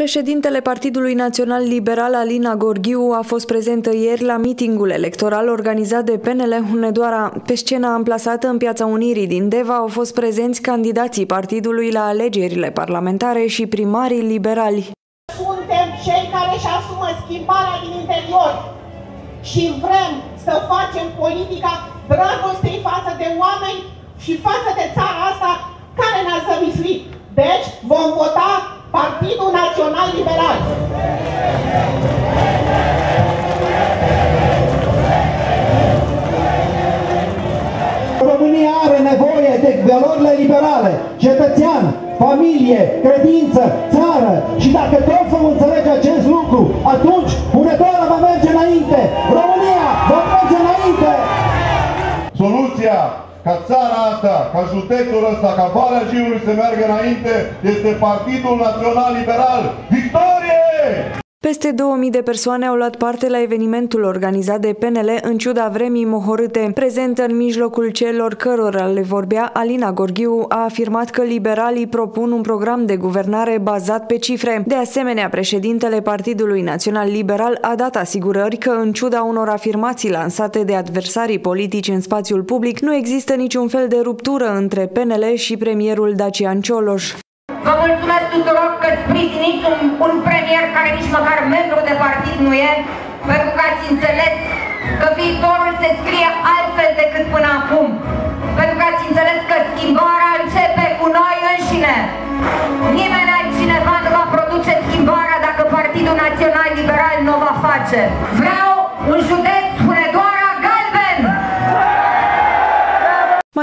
Președintele Partidului Național Liberal Alina Gorghiu a fost prezentă ieri la mitingul electoral organizat de PNL Hunedoara. Pe scena amplasată în Piața Unirii din Deva au fost prezenți candidații partidului la alegerile parlamentare și primarii liberali. Suntem cei care își asumă schimbarea din interior și vrem să facem politica dragostei față de oameni și față de țara asta care ne-a zămislit. Deci vom vota Partidul Național Liberal. România are nevoie de valorile liberale, cetățean, familie, credință, țară. Și dacă toți vom înțelege acest lucru, atunci Hunedoara va merge înainte. România va merge înainte. Soluția ca țara asta, ca județul ăsta, ca Valea Jiului să meargă înainte, este Partidul Național Liberal. Victorie! Peste 2000 de persoane au luat parte la evenimentul organizat de PNL în ciuda vremii mohorâte. Prezentă în mijlocul celor cărora le vorbea, Alina Gorghiu a afirmat că liberalii propun un program de guvernare bazat pe cifre. De asemenea, președintele Partidului Național Liberal a dat asigurări că, în ciuda unor afirmații lansate de adversarii politici în spațiul public, nu există niciun fel de ruptură între PNL și premierul Dacian Cioloș. Vă mulțumesc tuturor că sprijiniți un, un premier care nici măcar membru de partid nu e, pentru că ați înțeles că viitorul se scrie altfel decât până acum. Pentru că ați înțeles că schimbarea începe cu noi înșine. Nimeni altcineva nu va produce schimbarea dacă Partidul Național Liberal nu o va face. Vreau un județ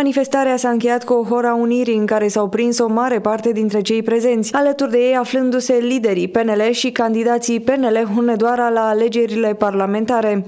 Manifestarea s-a încheiat cu o hora unirii în care s-au prins o mare parte dintre cei prezenți, alături de ei aflându-se liderii PNL și candidații PNL Hunedoara la alegerile parlamentare.